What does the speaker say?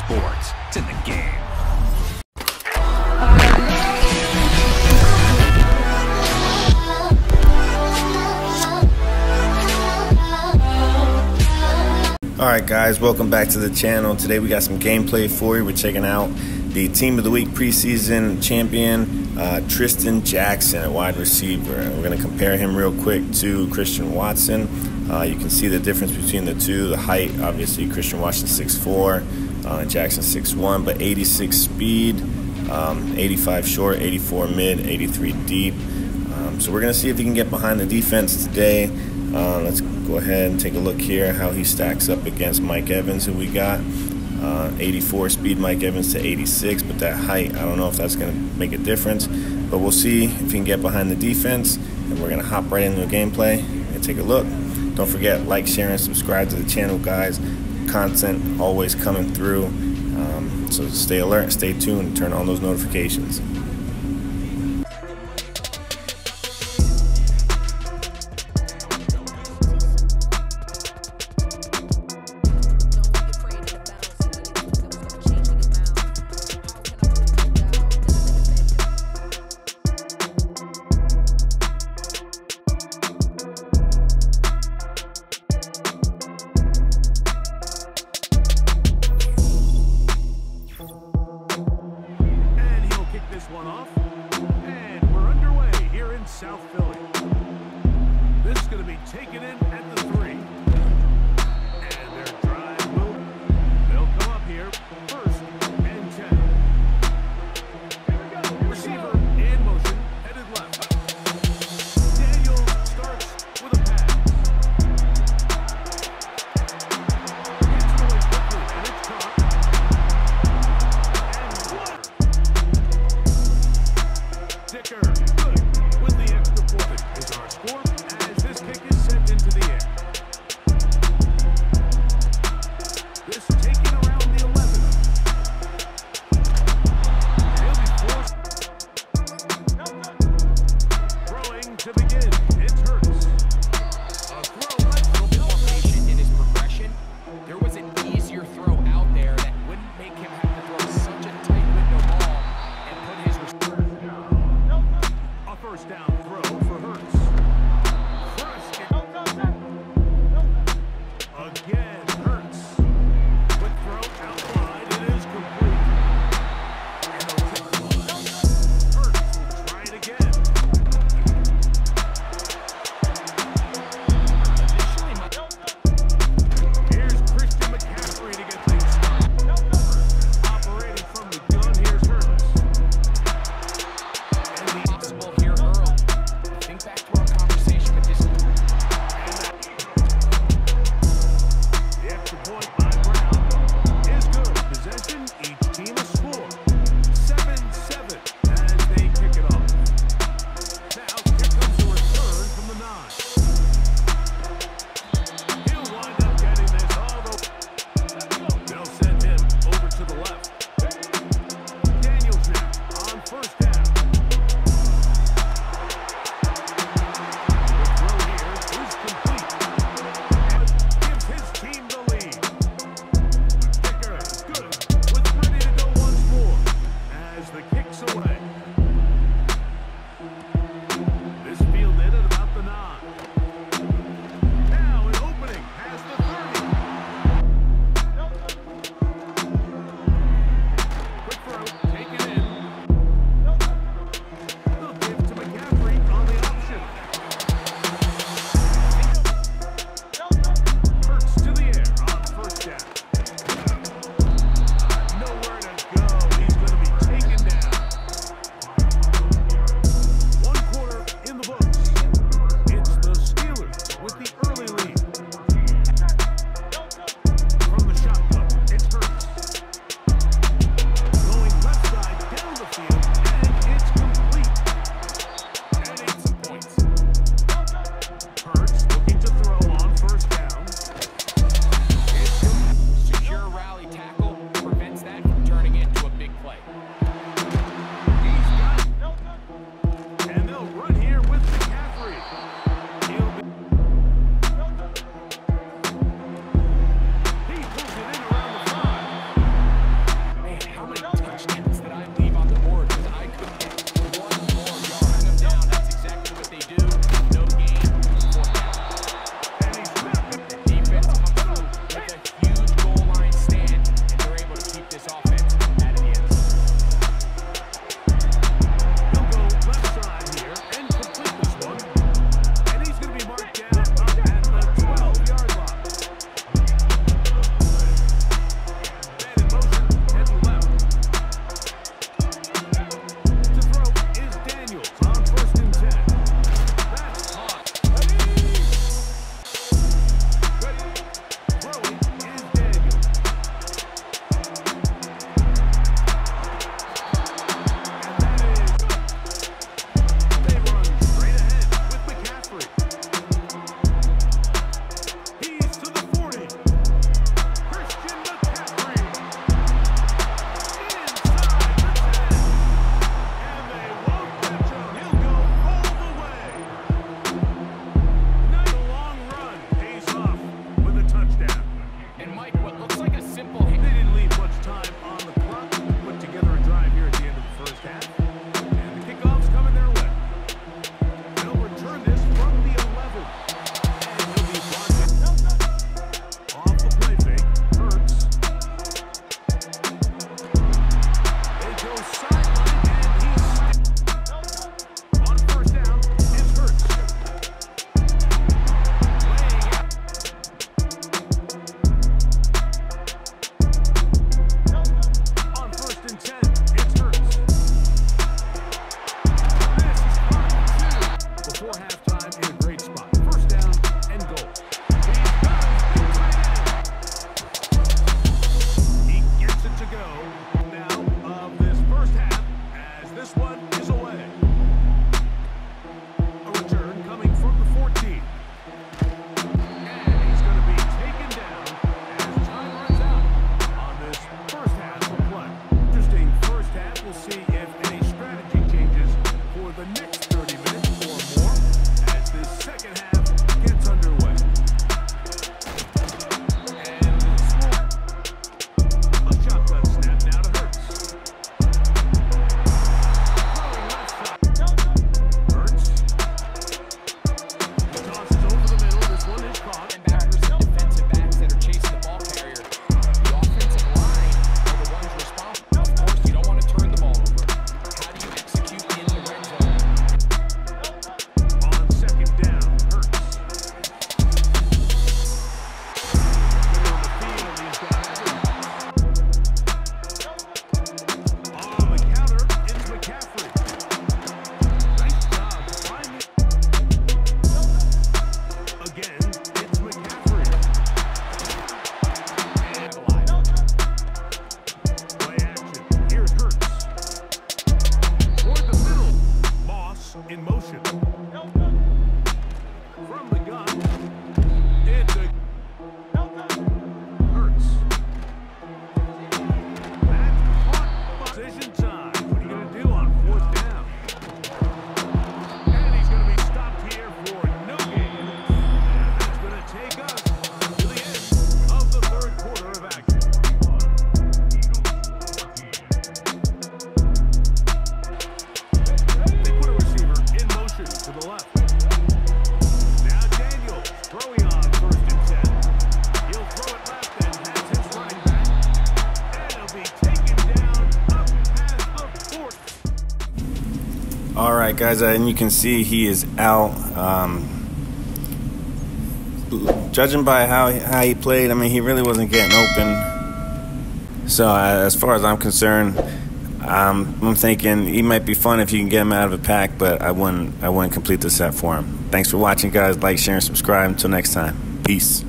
sports. It's in the game. Alright guys, welcome back to the channel. Today we got some gameplay for you. We're checking out the Team of the Week preseason champion, uh, Trishton Jackson at wide receiver. We're going to compare him real quick to Christian Watson. Uh, you can see the difference between the two. The height, obviously, Christian Watson 6'4", uh, Jackson 6'1", but 86 speed, um, 85 short, 84 mid, 83 deep. Um, so we're going to see if he can get behind the defense today. Uh, let's go ahead and take a look here how he stacks up against Mike Evans, who we got. Uh, 84 speed Mike Evans to 86, but that height, I don't know if that's going to make a difference. But we'll see if he can get behind the defense, and we're going to hop right into the gameplay and take a look. Don't forget, like, share, and subscribe to the channel, guys. Content always coming through. Um, so stay alert, stay tuned, turn on those notifications. point. away. in motion. From the gun. Guys, and you can see he is out. Um, judging by how how he played, I mean, he really wasn't getting open. So, uh, as far as I'm concerned, um, I'm thinking he might be fun if you can get him out of a pack, but I wouldn't I wouldn't complete the set for him. Thanks for watching, guys. Like, share, and subscribe. Until next time, peace.